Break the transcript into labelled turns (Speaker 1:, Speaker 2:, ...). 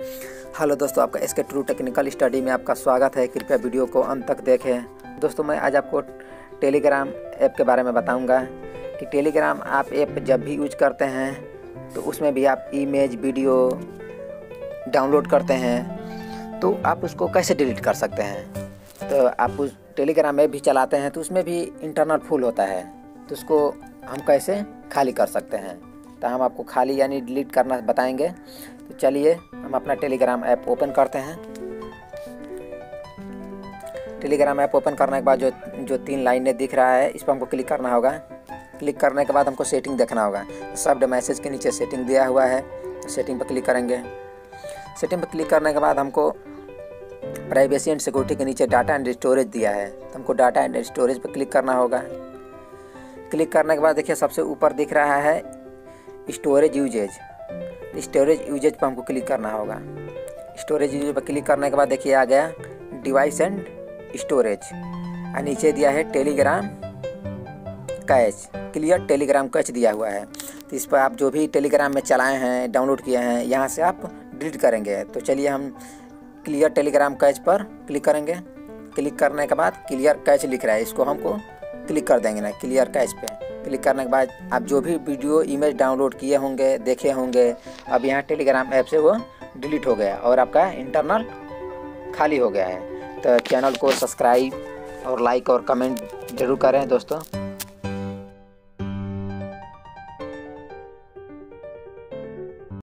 Speaker 1: Hello दोस्तों, आपका S के ट्रू टेक्निकल स्टडी में आपका स्वागत है। कृपया वीडियो को अंत तक देखें। दोस्तों, मैं आज आपको टेलीग्राम ऐप के बारे में बताऊँगा कि टेलीग्राम आप ऐप जब भी यूज़ करते हैं तो उसमें भी आप इमेज वीडियो डाउनलोड करते हैं तो आप उसको कैसे डिलीट कर सकते हैं? तो आप उस टेलीग्राम ऐप भी चलाते हैं तो उसमें भी इंटरनल फुल होता है। तो उसको हम कैसे खाली कर सकते हैं? तो हम आपको खाली यानी डिलीट करना बताएँगे। तो चलिए हम अपना टेलीग्राम ऐप ओपन करते हैं। टेलीग्राम ऐप ओपन करने के बाद जो जो तीन लाइनें दिख रहा है, इस पर हमको क्लिक करना होगा। क्लिक करने के बाद हमको सेटिंग देखना होगा। शब्द मैसेज के नीचे सेटिंग दिया हुआ है। सेटिंग पर क्लिक करेंगे। सेटिंग पर क्लिक करने के बाद हमको प्राइवेसी एंड सिक्योरिटी के नीचे डाटा एंड स्टोरेज दिया है। तो हमको डाटा एंड स्टोरेज पर क्लिक करना होगा। क्लिक करने के बाद देखिए, सबसे ऊपर दिख रहा है स्टोरेज यूजेज स्टोरेज यूजेज पर हमको क्लिक करना होगा। स्टोरेज यूजेज पर क्लिक करने के बाद देखिए आ गया डिवाइस एंड स्टोरेज। और नीचे दिया है Telegram cache. Clear, Telegram cache दिया हुआ है। तो इस पर आप जो भी टेलीग्राम में चलाए हैं, डाउनलोड किए हैं, यहाँ से आप डिलीट करेंगे। तो चलिए हम क्लियर टेलीग्राम कैच पर क्लिक करेंगे। क्लिक करने के बाद क्लियर कैच लिख रहा है। इसको हमको क्लिक कर देंगे ना, क्लियर कैच पे। क्लिक करने के बाद आप जो भी वीडियो इमेज डाउनलोड किए होंगे, देखे होंगे, अब यहाँ टेलीग्राम ऐप से वो डिलीट हो गया और आपका इंटरनल खाली हो गया है। तो चैनल को सब्सक्राइब और लाइक और कमेंट ज़रूर करें दोस्तों।